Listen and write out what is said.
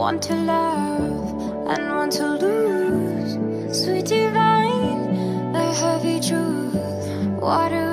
Want to love and want to lose. Sweet divine, the heavy truth. Water